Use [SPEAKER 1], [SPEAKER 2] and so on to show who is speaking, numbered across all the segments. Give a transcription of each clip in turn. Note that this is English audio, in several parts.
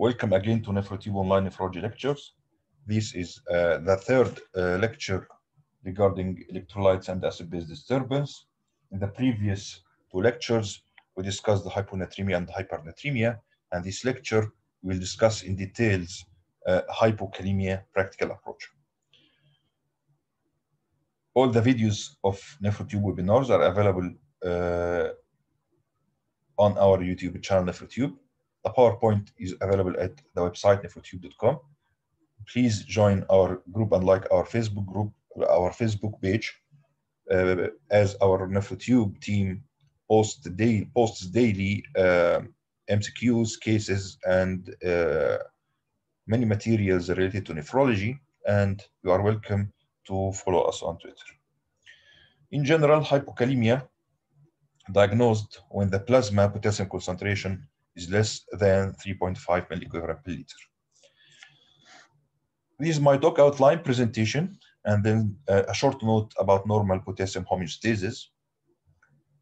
[SPEAKER 1] Welcome again to NephroTube Online Nephrology Lectures. This is uh, the third uh, lecture regarding electrolytes and acid-base disturbance. In the previous two lectures, we discussed the hyponatremia and hypernatremia, and this lecture will discuss in details uh, hypokalemia practical approach. All the videos of NephroTube webinars are available uh, on our YouTube channel, NephroTube. The PowerPoint is available at the website nephrotube.com. Please join our group and like our Facebook group, our Facebook page, uh, as our NephroTube team posts, posts daily uh, MCQs, cases, and uh, many materials related to nephrology. And you are welcome to follow us on Twitter. In general, hypokalemia diagnosed when the plasma potassium concentration is less than 3.5 milliequivalent per liter. This is my doc outline presentation, and then uh, a short note about normal potassium homeostasis.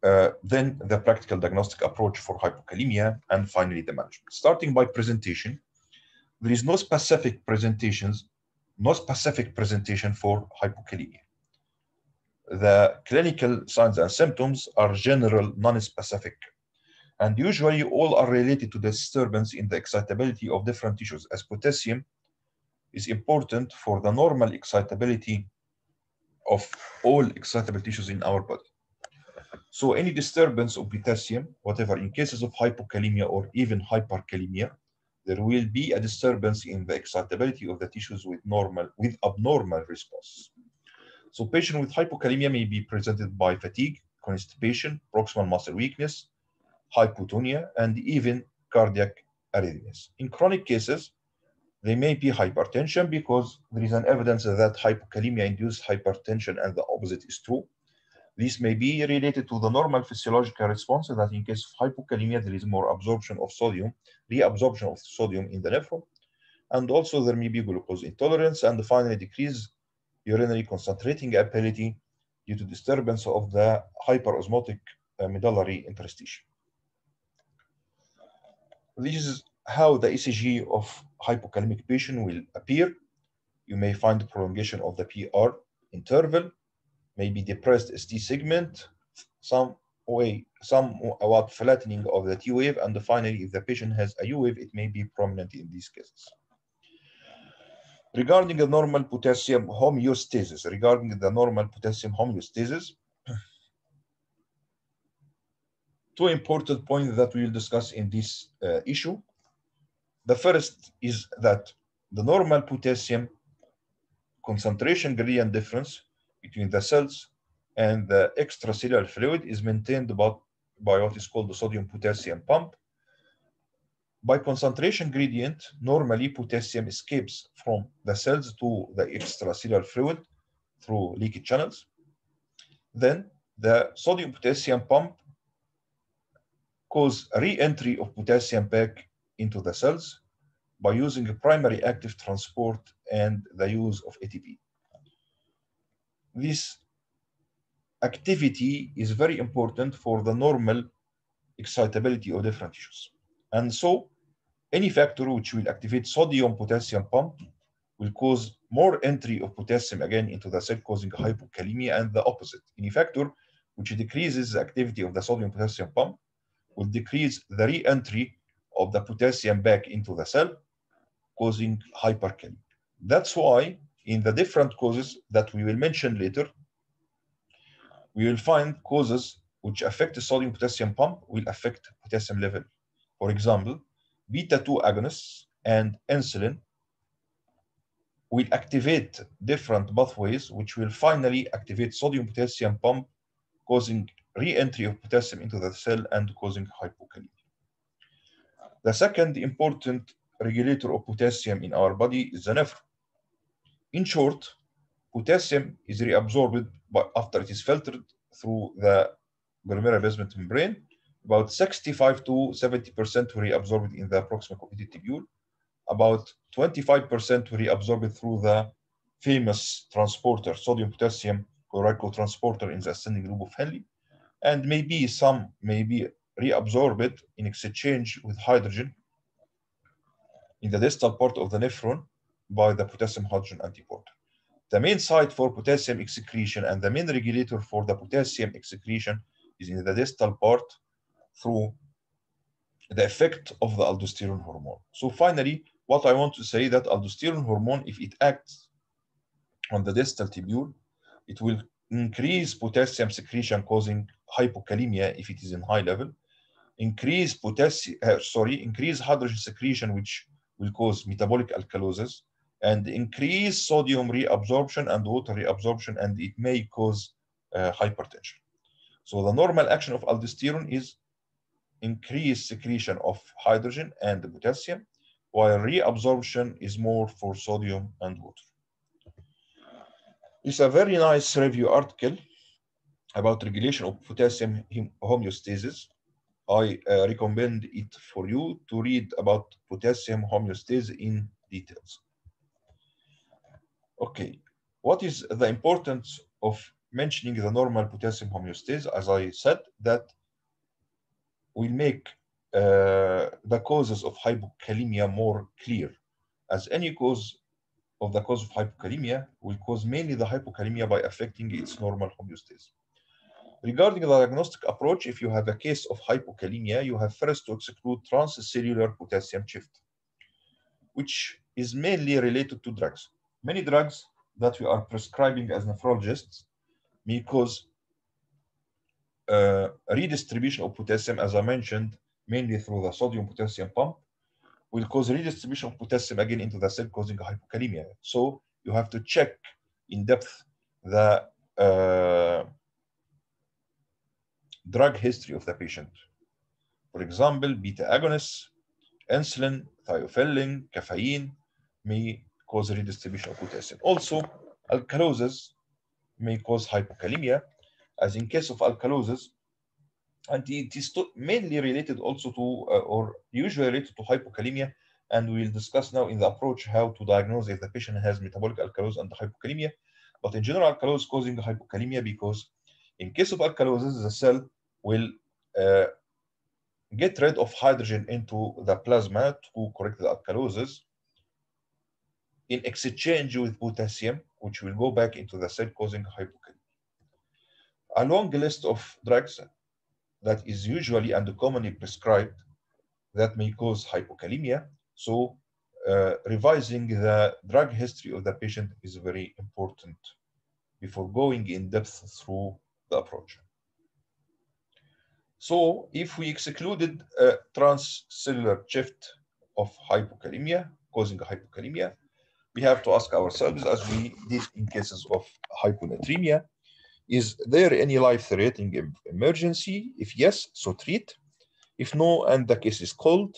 [SPEAKER 1] Uh, then the practical diagnostic approach for hypokalemia, and finally the management. Starting by presentation, there is no specific presentations, no specific presentation for hypokalemia. The clinical signs and symptoms are general, non-specific and usually all are related to the disturbance in the excitability of different tissues as potassium is important for the normal excitability of all excitable tissues in our body. So any disturbance of potassium, whatever, in cases of hypokalemia or even hyperkalemia, there will be a disturbance in the excitability of the tissues with normal, with abnormal response. So patient with hypokalemia may be presented by fatigue, constipation, proximal muscle weakness, hypotonia, and even cardiac arrhythmias. In chronic cases, they may be hypertension because there is an evidence that hypokalemia induces hypertension and the opposite is true. This may be related to the normal physiological response that in case of hypokalemia, there is more absorption of sodium, reabsorption of sodium in the nephron. And also there may be glucose intolerance and finally decreased urinary concentrating ability due to disturbance of the hyperosmotic uh, medullary interstitium. This is how the ECG of hypokalemic patient will appear. You may find the prolongation of the PR interval, maybe depressed ST segment, some way, somewhat flattening of the T wave, and finally, if the patient has a U wave, it may be prominent in these cases. Regarding the normal potassium homeostasis, regarding the normal potassium homeostasis, two important points that we will discuss in this uh, issue. The first is that the normal potassium concentration gradient difference between the cells and the extracellular fluid is maintained about by what is called the sodium potassium pump. By concentration gradient, normally potassium escapes from the cells to the extracellular fluid through leaky channels. Then the sodium potassium pump cause re-entry of potassium back into the cells by using a primary active transport and the use of ATP. This activity is very important for the normal excitability of different tissues. And so any factor which will activate sodium potassium pump will cause more entry of potassium again into the cell causing hypokalemia and the opposite. Any factor which decreases the activity of the sodium potassium pump will decrease the re-entry of the potassium back into the cell, causing hyperkalemia. That's why in the different causes that we will mention later, we will find causes which affect the sodium potassium pump will affect potassium level. For example, beta-2 agonists and insulin will activate different pathways which will finally activate sodium potassium pump causing re-entry of potassium into the cell and causing hypokalemia. The second important regulator of potassium in our body is the nephron. In short, potassium is reabsorbed after it is filtered through the glomerular basement membrane. About 65 to 70% reabsorbed in the proximal convoluted tubule. About 25% reabsorbed through the famous transporter, sodium potassium chloride transporter in the ascending loop of Henle and maybe some may be reabsorbed in exchange with hydrogen in the distal part of the nephron by the potassium hydrogen antiporter. The main site for potassium excretion and the main regulator for the potassium excretion is in the distal part through the effect of the aldosterone hormone. So finally, what I want to say that aldosterone hormone, if it acts on the distal tubule, it will increase potassium secretion causing hypokalemia if it is in high level, increase potassium, uh, sorry, increase hydrogen secretion, which will cause metabolic alkalosis, and increase sodium reabsorption and water reabsorption, and it may cause uh, hypertension. So the normal action of aldosterone is increased secretion of hydrogen and potassium, while reabsorption is more for sodium and water. It's a very nice review article about regulation of potassium homeostasis. I uh, recommend it for you to read about potassium homeostasis in details. Okay, what is the importance of mentioning the normal potassium homeostasis? As I said, that will make uh, the causes of hypokalemia more clear, as any cause of the cause of hypokalemia will cause mainly the hypokalemia by affecting its normal homeostasis. Regarding the diagnostic approach, if you have a case of hypokalemia, you have first to exclude transcellular potassium shift, which is mainly related to drugs. Many drugs that we are prescribing as nephrologists may cause uh, redistribution of potassium, as I mentioned, mainly through the sodium potassium pump, will cause redistribution of potassium again into the cell, causing hypokalemia. So you have to check in depth the uh, drug history of the patient. For example, beta agonists, insulin, theophylline, caffeine may cause redistribution of potassium. Also, alkalosis may cause hypokalemia, as in case of alkalosis, and it is mainly related also to, uh, or usually related to hypokalemia, and we'll discuss now in the approach how to diagnose if the patient has metabolic alkalosis and hypokalemia. But in general, alkalosis causing hypokalemia because in case of alkalosis, the cell will uh, get rid of hydrogen into the plasma to correct the alkalosis in exchange with potassium, which will go back into the cell causing hypokalemia. A long list of drugs that is usually and commonly prescribed that may cause hypokalemia. So uh, revising the drug history of the patient is very important before going in depth through approach. So if we excluded a transcellular shift of hypokalemia, causing hypokalemia, we have to ask ourselves, as we did in cases of hyponatremia, is there any life-threatening emergency? If yes, so treat. If no, and the case is cold,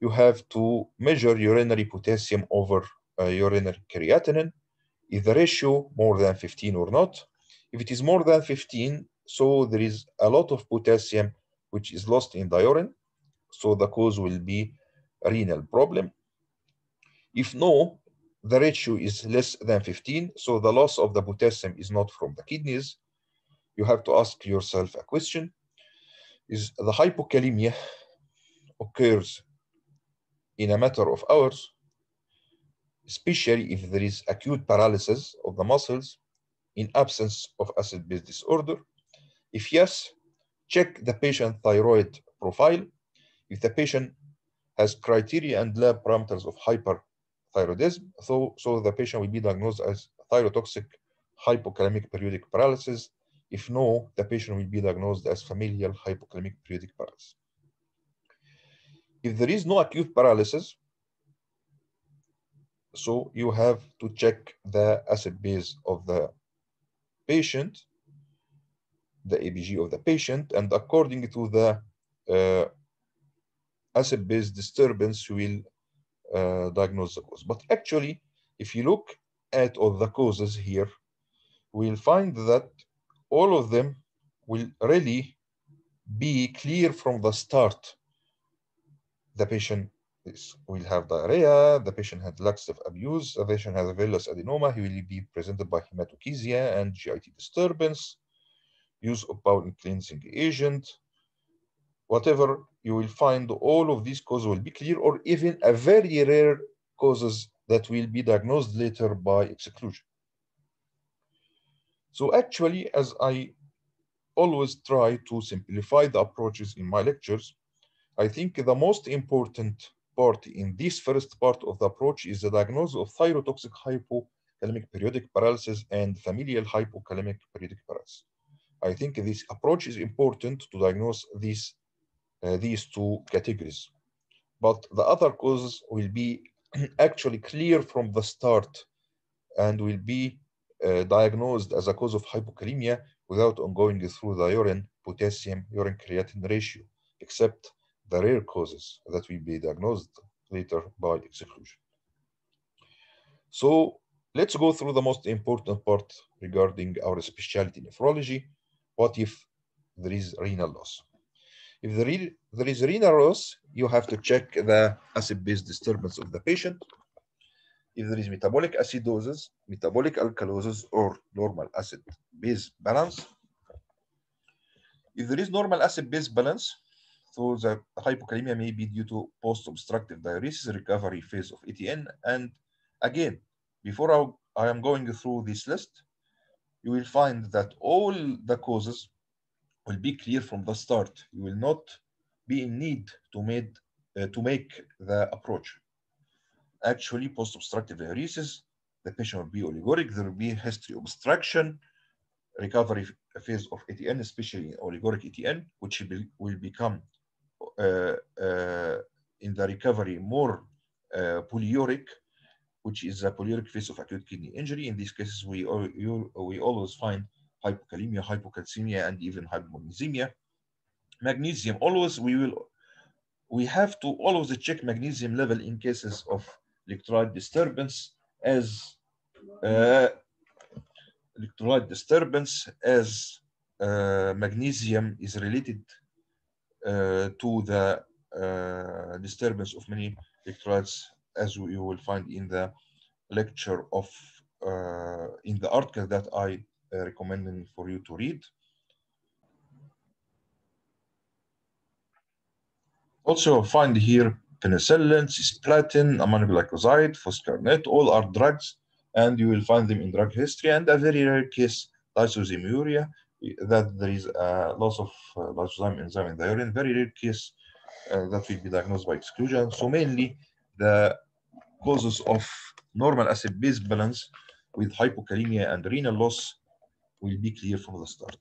[SPEAKER 1] you have to measure urinary potassium over uh, urinary creatinine. Is the ratio more than 15 or not? If it is more than 15, so there is a lot of potassium which is lost in the urine. So the cause will be renal problem. If no, the ratio is less than 15, so the loss of the potassium is not from the kidneys. You have to ask yourself a question. Is the hypokalemia occurs in a matter of hours, especially if there is acute paralysis of the muscles in absence of acid-base disorder? If yes, check the patient thyroid profile. If the patient has criteria and lab parameters of hyperthyroidism, so, so the patient will be diagnosed as thyrotoxic hypokalemic periodic paralysis. If no, the patient will be diagnosed as familial hypokalemic periodic paralysis. If there is no acute paralysis, so you have to check the acid base of the patient, the ABG of the patient, and according to the uh, acid base disturbance, will uh, diagnose the cause. But actually, if you look at all the causes here, we'll find that all of them will really be clear from the start. The patient is, will have diarrhea, the patient had laxative abuse, the patient has a villus adenoma, he will be presented by hematochezia and GIT disturbance, use of bowel cleansing agent, whatever, you will find all of these causes will be clear or even a very rare causes that will be diagnosed later by exclusion. So actually, as I always try to simplify the approaches in my lectures, I think the most important part in this first part of the approach is the diagnosis of thyrotoxic hypokalemic periodic paralysis and familial hypokalemic periodic paralysis. I think this approach is important to diagnose these, uh, these two categories. But the other causes will be actually clear from the start and will be uh, diagnosed as a cause of hypokalemia without ongoing through the urine potassium urine creatinine ratio, except the rare causes that will be diagnosed later by exclusion. So let's go through the most important part regarding our specialty nephrology. What if there is renal loss? If there is, there is renal loss, you have to check the acid-base disturbance of the patient. If there is metabolic acidosis, metabolic alkalosis, or normal acid-base balance. If there is normal acid-base balance, so the hypokalemia may be due to post-obstructive diuresis recovery phase of ATN. And again, before I, I am going through this list, you will find that all the causes will be clear from the start. You will not be in need to, made, uh, to make the approach. Actually, post-obstructive diuresis, the patient will be oliguric, there will be history obstruction, recovery phase of ATN, especially oliguric ATN, which will become in the recovery more uh, polyuric, which is a polyuric phase of acute kidney injury. In these cases, we, we always find hypokalemia, hypocalcemia, and even hypomagnesemia. Magnesium, always we will, we have to always check magnesium level in cases of electrolyte disturbance as uh, electrolyte disturbance as uh, magnesium is related uh, to the uh, disturbance of many electrolytes as you will find in the lecture of uh, in the article that I uh, recommend for you to read. Also find here penicillin, cisplatin, aminoglycoside, foscarnet, all are drugs and you will find them in drug history and a very rare case, lysozymuria, that there is a loss of uh, lysozyme enzyme in the urine, very rare case uh, that will be diagnosed by exclusion. So mainly the causes of normal acid-base balance with hypokalemia and renal loss will be clear from the start.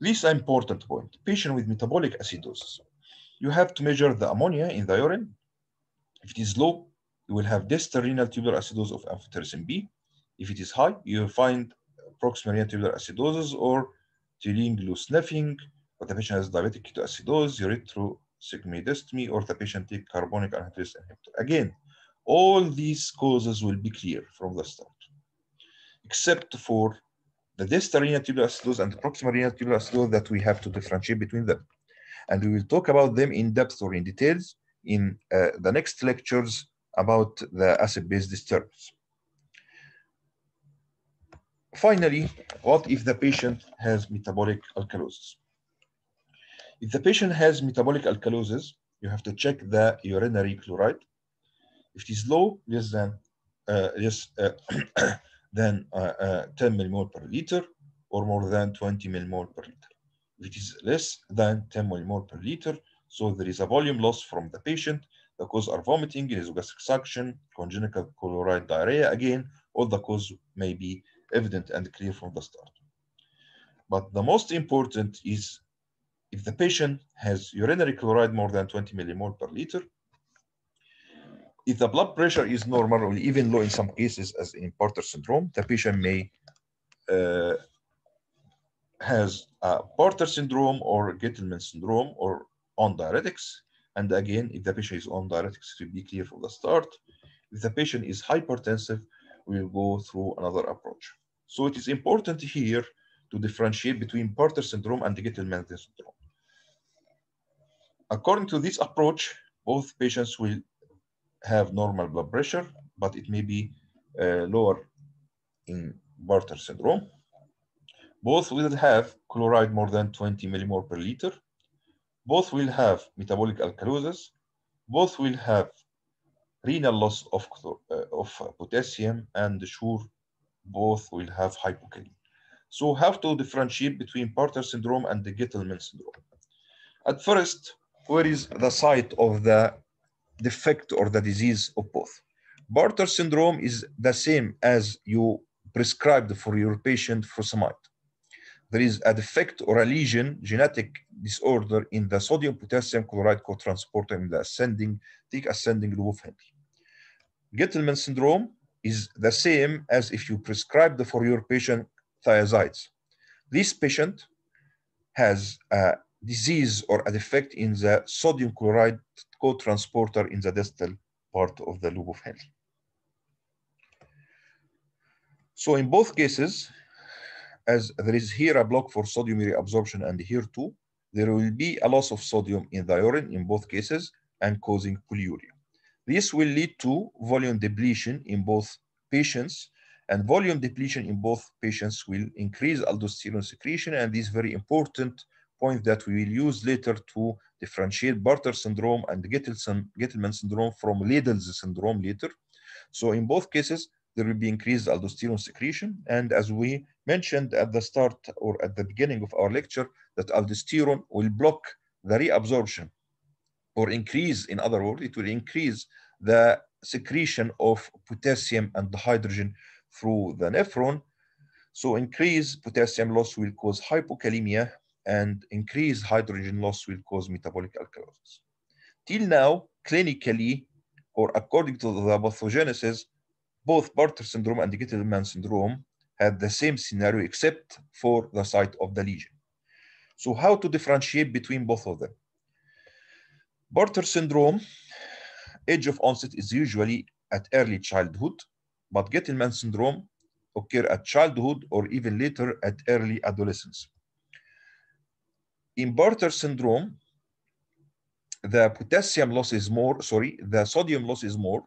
[SPEAKER 1] This important point, patient with metabolic acidosis. You have to measure the ammonia in the urine. If it is low, you will have distal renal tubular acidosis of amphotericin B. If it is high, you will find proximal renal tubular acidosis or toluene glue sniffing, but the patient has diabetic ketoacidosis, ureterosigmoidostomy, or the patient take carbonic anhydrase inhibitor. Again, all these causes will be clear from the start, except for the distal renal tubular acidosis and the proximal renal tubular acidosis that we have to differentiate between them. And we will talk about them in depth or in details in uh, the next lectures about the acid-base disturbance. Finally, what if the patient has metabolic alkalosis? If the patient has metabolic alkalosis, you have to check the urinary chloride. If it is low, less than uh, less uh, than uh, uh 10 millimole per liter, or more than 20 millimole per liter. If it is less than 10 millimole per liter, so there is a volume loss from the patient. The cause are vomiting, nasogastric suction, congenital chloride diarrhea. Again, all the cause may be evident and clear from the start. But the most important is if the patient has urinary chloride more than 20 millimole per liter, if the blood pressure is normal or even low in some cases, as in Bartter syndrome, the patient may uh, has a Bartter syndrome or Gitelman syndrome or on diuretics. And again, if the patient is on diuretics, will be clear from the start. If the patient is hypertensive, we'll go through another approach. So it is important here to differentiate between Bartter syndrome and Gitelman syndrome. According to this approach, both patients will have normal blood pressure, but it may be uh, lower in Bartter syndrome. Both will have chloride more than 20 millimole per liter. both will have metabolic alkalosis, both will have renal loss of, uh, of potassium, and the sure, both will have hypokalemia. So how to differentiate between Bartter syndrome and the Gitelman syndrome? At first, where is the site of the defect or the disease of both? Bartter syndrome is the same as you prescribed for your patient for furosemide. There is a defect or a lesion, genetic disorder in the sodium potassium chloride co-transporter in the ascending, thick ascending loop of Henle. Gitelman syndrome is the same as if you prescribed for your patient thiazides. This patient has a disease or a defect in the sodium chloride co-transporter in the distal part of the loop of Henle. So in both cases, as there is here a block for sodium reabsorption and here too, there will be a loss of sodium in the urine in both cases and causing polyuria. This will lead to volume depletion in both patients and volume depletion in both patients will increase aldosterone secretion and this very important point that we will use later to differentiate Bartter syndrome and Gitelman syndrome from Liddle's syndrome later. So in both cases, there will be increased aldosterone secretion. And as we mentioned at the start or at the beginning of our lecture, that aldosterone will block the reabsorption or increase, in other words, it will increase the secretion of potassium and hydrogen through the nephron. So increased potassium loss will cause hypokalemia and increased hydrogen loss will cause metabolic alkalosis. Till now, clinically, or according to the pathogenesis, both Bartter syndrome and Gitelman syndrome had the same scenario except for the site of the lesion. So how to differentiate between both of them? Bartter syndrome, age of onset is usually at early childhood, but Gitelman syndrome occur at childhood or even later at early adolescence. In Bartter syndrome, the potassium loss is more, sorry, the sodium loss is more,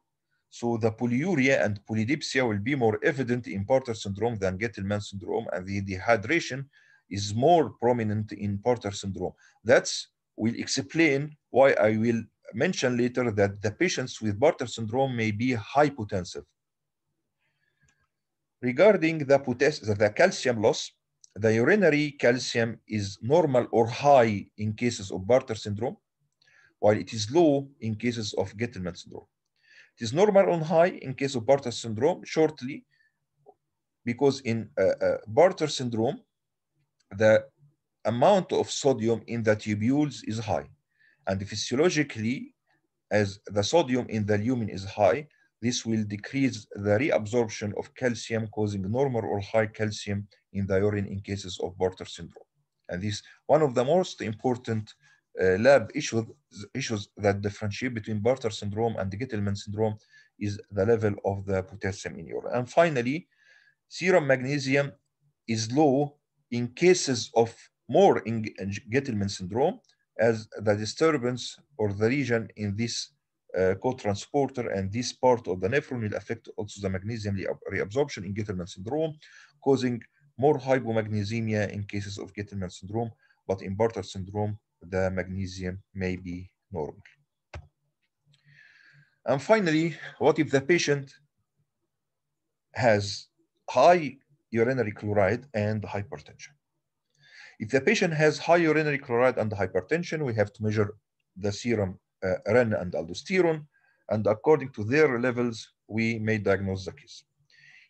[SPEAKER 1] so the polyuria and polydipsia will be more evident in Bartter syndrome than Gitelman syndrome, and the dehydration is more prominent in Bartter syndrome. That's will explain why I will mention later that the patients with Bartter syndrome may be hypotensive. Regarding the the calcium loss, the urinary calcium is normal or high in cases of Bartter syndrome, while it is low in cases of Gitelman syndrome. It is normal on high in case of Bartter syndrome shortly because in uh, uh, Bartter syndrome, the amount of sodium in the tubules is high. And physiologically, as the sodium in the lumen is high, this will decrease the reabsorption of calcium, causing normal or high calcium in the urine in cases of Bartter syndrome. And this one of the most important uh, lab issues, issues that differentiate between Bartter syndrome and Gitelman syndrome is the level of the potassium in urine. And finally, serum magnesium is low in cases of more in Gitelman syndrome as the disturbance or the region in this uh, co-transporter and this part of the nephron will affect also the magnesium reabsorption in Gitelman syndrome, causing more hypomagnesemia in cases of Gitelman syndrome, but in Bartter syndrome, the magnesium may be normal. And finally, what if the patient has high urinary chloride and hypertension? If the patient has high urinary chloride and hypertension, we have to measure the serum uh, renin and aldosterone, and according to their levels, we may diagnose the case.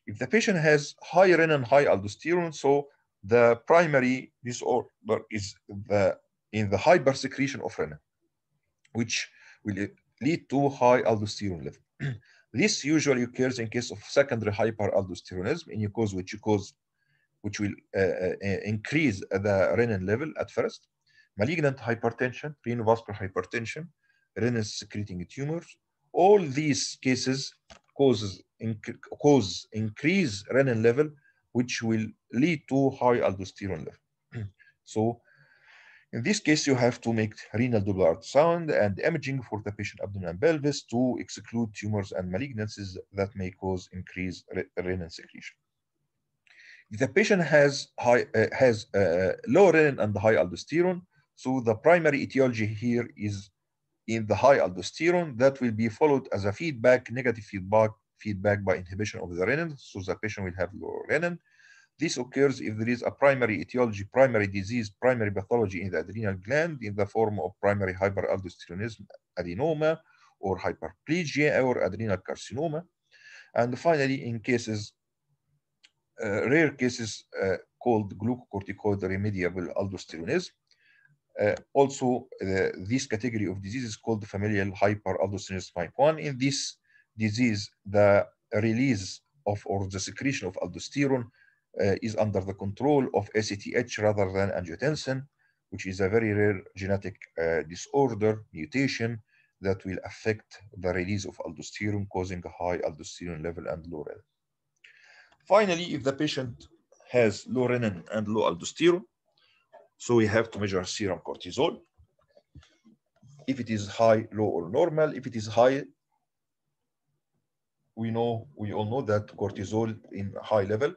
[SPEAKER 1] If the patient has high renin and high aldosterone, so the primary disorder is the in the hypersecretion of renin, which will lead to high aldosterone level. this usually occurs in case of secondary hyperaldosteronism, in cause which you cause which will uh, uh, increase the renin level at first. Malignant hypertension, renovascular hypertension, renin secreting tumors. All these cases causes inc cause increase renin level, which will lead to high aldosterone level. so in this case, you have to make renal Doppler ultrasound and imaging for the patient abdomen and pelvis to exclude tumors and malignancies that may cause increased renin secretion. The patient has high uh, has uh, low renin and high aldosterone, So the primary etiology here is in the high aldosterone that will be followed as a feedback, negative feedback, feedback by inhibition of the renin. So the patient will have low renin. This occurs if there is a primary etiology, primary disease, primary pathology in the adrenal gland in the form of primary hyperaldosteronism, adenoma, or hyperplasia, or adrenal carcinoma. And finally, in cases, rare cases uh, called glucocorticoid remediable aldosteronism, uh, also, uh, this category of disease is called familial hyperaldosteronism type 1. In this disease, the release of or the secretion of aldosterone uh, is under the control of ACTH rather than angiotensin, which is a very rare genetic disorder, mutation that will affect the release of aldosterone, causing a high aldosterone level and low renin. Finally, if the patient has low renin and low aldosterone, so we have to measure serum cortisol. If it is high, low, or normal, if it is high, we know, we all know that cortisol in high level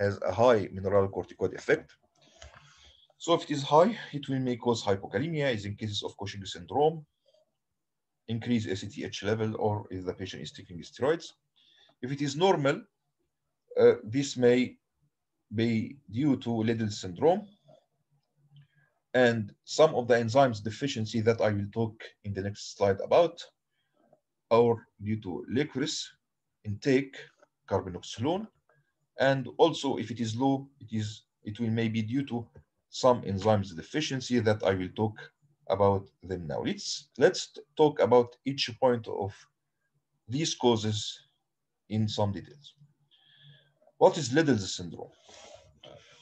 [SPEAKER 1] has a high mineralocorticoid effect. So if it is high, it will may cause hypokalemia, as in cases of Cushing syndrome, increase ACTH level, or if the patient is taking steroids. If it is normal, uh, this may be due to Liddle syndrome, and some of the enzymes deficiency that I will talk in the next slide about are due to licorice intake, carbenoxolone, and also if it is low, it is it will may be due to some enzymes deficiency that I will talk about them now. Let's let's talk about each point of these causes in some details. What is Liddle's syndrome?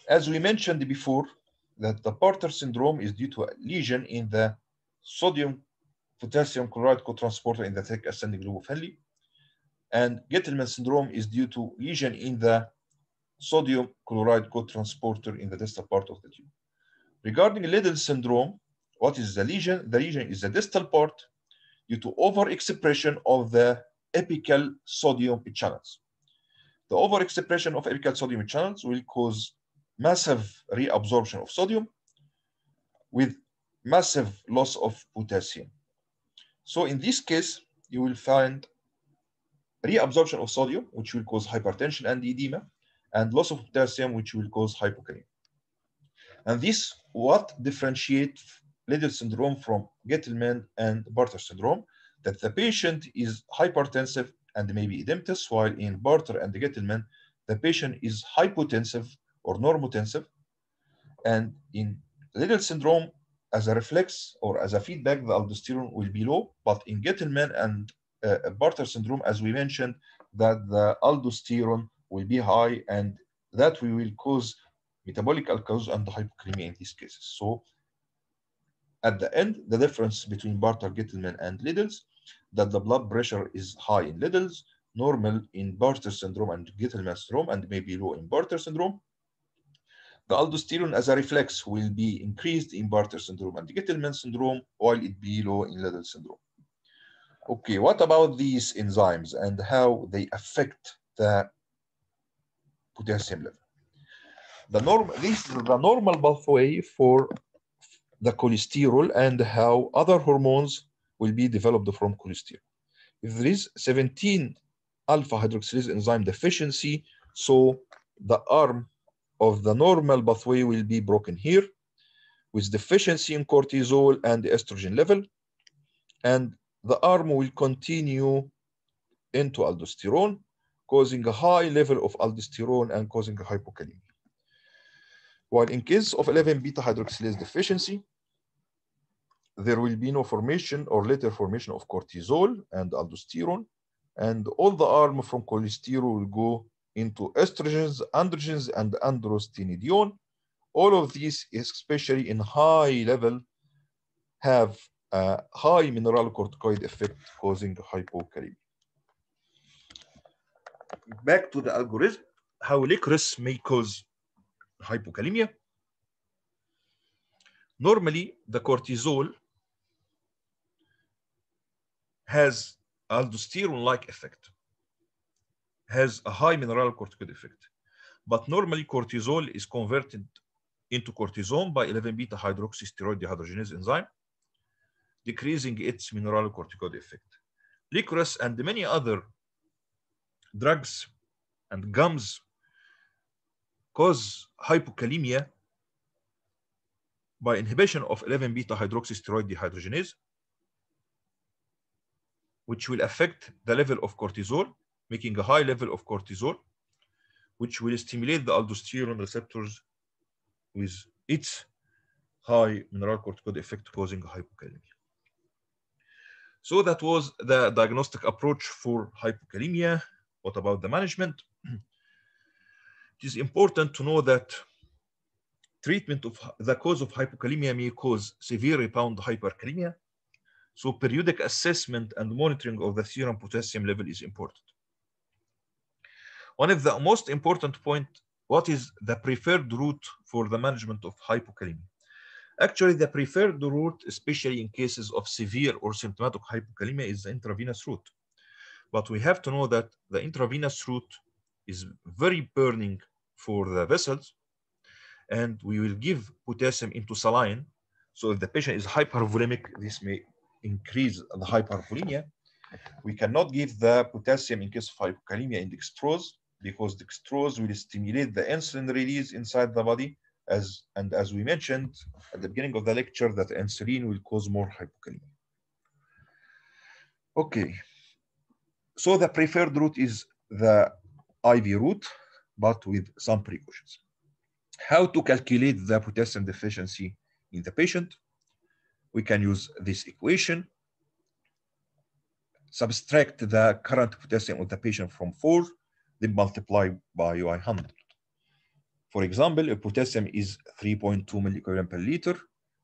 [SPEAKER 1] As we mentioned before, that the Bartter syndrome is due to a lesion in the sodium potassium chloride cotransporter in the thick ascending loop of Henle. And Gitelman syndrome is due to lesion in the sodium chloride cotransporter in the distal part of the tube. Regarding Liddle syndrome, what is the lesion? The lesion is the distal part due to overexpression of the apical sodium channels. The overexpression of apical sodium channels will cause massive reabsorption of sodium with massive loss of potassium. So in this case, you will find reabsorption of sodium, which will cause hypertension and edema, and loss of potassium, which will cause hypokalemia. And this what differentiates Liddle syndrome from Gitelman and Bartter syndrome, that the patient is hypertensive and maybe edematous, while in Bartter and Gitelman, the patient is hypotensive or normotensive. And in Liddle syndrome, as a reflex or as a feedback, the aldosterone will be low. But in Gitelman and uh, Bartter syndrome, as we mentioned, that the aldosterone will be high and that we will cause metabolic alkalosis and hypokalemia in these cases. So at the end, the difference between Bartter, Gitelman, and Liddle's, that the blood pressure is high in Liddle's, normal in Bartter syndrome and Gitelman syndrome, and maybe low in Bartter syndrome. The aldosterone as a reflex will be increased in Bartter syndrome and Gitelman syndrome, while it be low in Liddle syndrome. Okay, what about these enzymes and how they affect the potassium level? The norm, this is the normal pathway for the cholesterol and how other hormones will be developed from cholesterol. If there is 17 alpha hydroxylase enzyme deficiency, so the arm of the normal pathway will be broken here with deficiency in cortisol and the estrogen level. And the arm will continue into aldosterone, causing a high level of aldosterone and causing hypokalemia. While in case of 11 beta hydroxylase deficiency, there will be no formation or later formation of cortisol and aldosterone, and all the arm from cholesterol will go into estrogens, androgens, and androstenedione. All of these, especially in high level, have a high mineralocorticoid effect causing hypokalemia. Back to the algorithm, how licorice may cause hypokalemia. Normally, the cortisol has aldosterone-like effect, has a high mineralocorticoid effect. But normally cortisol is converted into cortisone by 11 beta hydroxysteroid dehydrogenase enzyme, decreasing its mineralocorticoid effect. Licorice and many other drugs and gums cause hypokalemia by inhibition of 11 beta hydroxysteroid dehydrogenase, which will affect the level of cortisol, making a high level of cortisol, which will stimulate the aldosterone receptors with its high mineralocorticoid effect causing hypokalemia. So that was the diagnostic approach for hypokalemia. What about the management? it is important to know that treatment of the cause of hypokalemia may cause severe rebound hyperkalemia. So periodic assessment and monitoring of the serum potassium level is important. One of the most important point, what is the preferred route for the management of hypokalemia? Actually, the preferred route, especially in cases of severe or symptomatic hypokalemia, is the intravenous route. But we have to know that the intravenous route is very burning for the vessels, and we will give potassium into saline. So if the patient is hypervolemic, this may increase the hypervolemia. We cannot give the potassium in case of hypokalemia in dextrose because dextrose will stimulate the insulin release inside the body as and as we mentioned at the beginning of the lecture that insulin will cause more hypokalemia. Okay, so the preferred route is the IV route, but with some precautions. How to calculate the potassium deficiency in the patient? We can use this equation. Subtract the current potassium of the patient from 4, then multiply by 100. For example, if potassium is 3.2 milliequivalent per liter,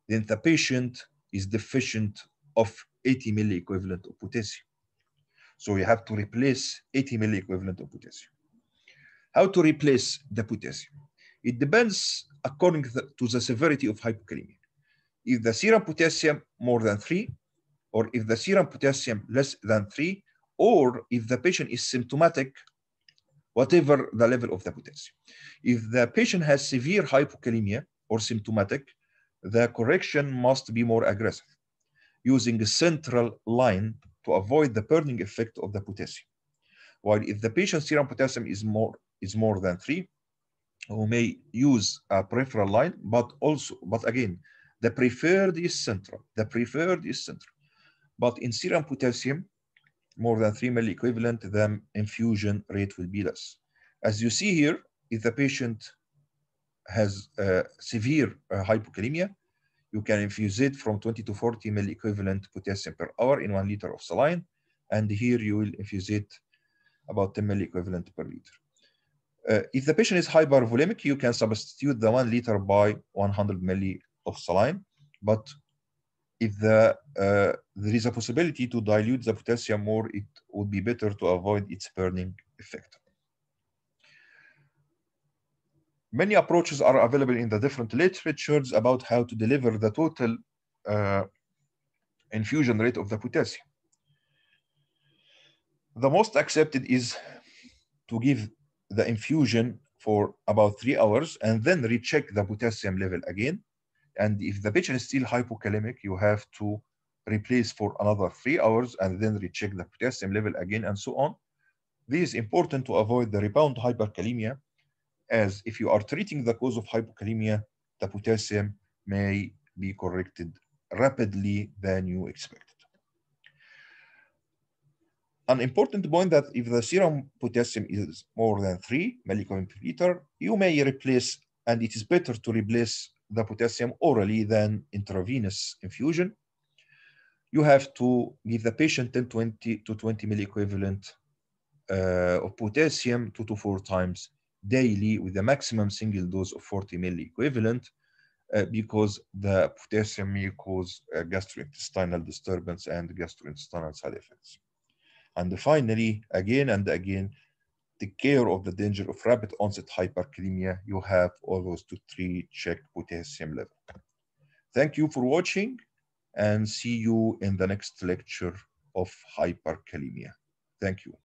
[SPEAKER 1] then the patient is deficient of 80 milliequivalent of potassium. So you have to replace 80 milliequivalent of potassium. How to replace the potassium? It depends according to the severity of hypokalemia. If the serum potassium more than 3, or if the serum potassium less than 3, or if the patient is symptomatic, whatever the level of the potassium. If the patient has severe hypokalemia or symptomatic, the correction must be more aggressive, using a central line to avoid the burning effect of the potassium. While if the patient's serum potassium is more is more than three, we may use a peripheral line, but also, but again, the preferred is central. The preferred is central. But in serum potassium, more than 3 milli equivalent, the infusion rate will be less. As you see here, if the patient has uh, severe uh, hypokalemia, you can infuse it from 20 to 40 milli equivalent potassium per hour in one liter of saline. And here you will infuse it about 10 milli equivalent per liter. Uh, if the patient is hypervolemic, you can substitute the one liter by 100 milli of saline. But if the, uh, there is a possibility to dilute the potassium more, it would be better to avoid its burning effect. Many approaches are available in the different literatures about how to deliver the total uh, infusion rate of the potassium. The most accepted is to give the infusion for about three hours and then recheck the potassium level again. And if the patient is still hypokalemic, you have to replace for another three hours and then recheck the potassium level again and so on. This is important to avoid the rebound hyperkalemia as if you are treating the cause of hypokalemia, the potassium may be corrected rapidly than you expected. An important point that if the serum potassium is more than 3 milligram per liter, you may replace, and it is better to replace the potassium orally than intravenous infusion. You have to give the patient 10 20 to 20 milliequivalent uh, of potassium two to four times daily with a maximum single dose of 40 milliequivalent uh, because the potassium may cause uh, gastrointestinal disturbance and gastrointestinal side effects. And finally, again and again, take care of the danger of rapid onset hyperkalemia. You have always to three check potassium level. Thank you for watching and see you in the next lecture of hyperkalemia. Thank you.